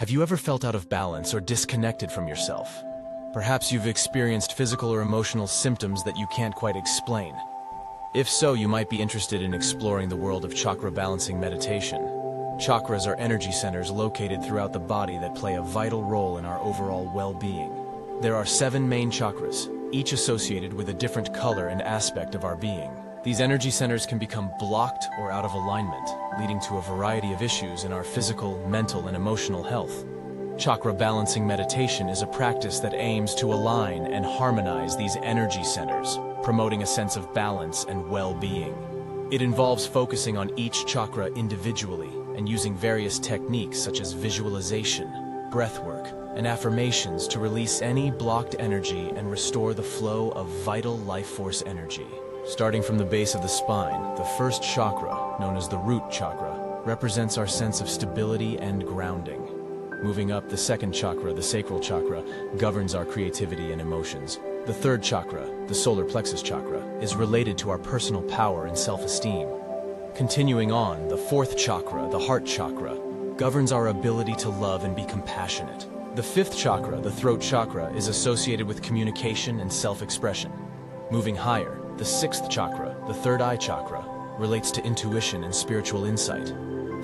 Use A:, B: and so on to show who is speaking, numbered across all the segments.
A: Have you ever felt out of balance or disconnected from yourself? Perhaps you've experienced physical or emotional symptoms that you can't quite explain. If so, you might be interested in exploring the world of chakra balancing meditation. Chakras are energy centers located throughout the body that play a vital role in our overall well-being. There are seven main chakras, each associated with a different color and aspect of our being. These energy centers can become blocked or out of alignment, leading to a variety of issues in our physical, mental, and emotional health. Chakra balancing meditation is a practice that aims to align and harmonize these energy centers, promoting a sense of balance and well-being. It involves focusing on each chakra individually and using various techniques such as visualization, breathwork, and affirmations to release any blocked energy and restore the flow of vital life force energy. Starting from the base of the spine, the first chakra, known as the root chakra, represents our sense of stability and grounding. Moving up, the second chakra, the sacral chakra, governs our creativity and emotions. The third chakra, the solar plexus chakra, is related to our personal power and self-esteem. Continuing on, the fourth chakra, the heart chakra, governs our ability to love and be compassionate. The fifth chakra, the throat chakra, is associated with communication and self-expression. Moving higher, the sixth chakra, the third eye chakra, relates to intuition and spiritual insight.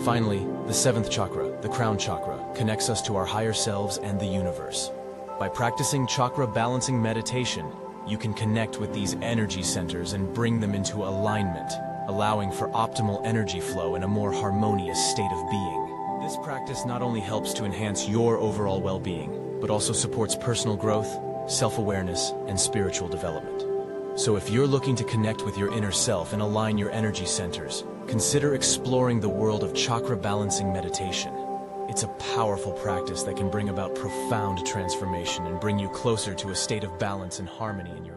A: Finally, the seventh chakra, the crown chakra, connects us to our higher selves and the universe. By practicing chakra balancing meditation, you can connect with these energy centers and bring them into alignment, allowing for optimal energy flow and a more harmonious state of being. This practice not only helps to enhance your overall well-being, but also supports personal growth, self-awareness, and spiritual development. So if you're looking to connect with your inner self and align your energy centers, consider exploring the world of chakra balancing meditation. It's a powerful practice that can bring about profound transformation and bring you closer to a state of balance and harmony in your.